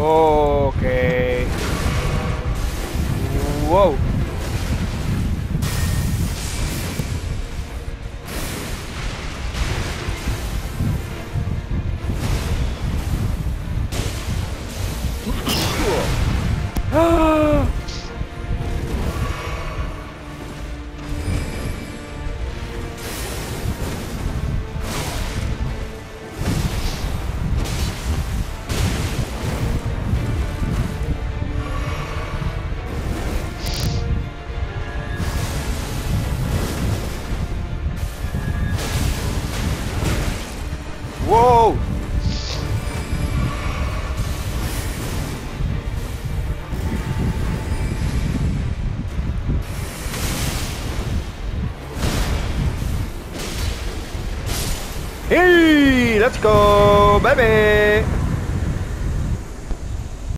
Okay. Whoa. Wow Hey, let's go, baby!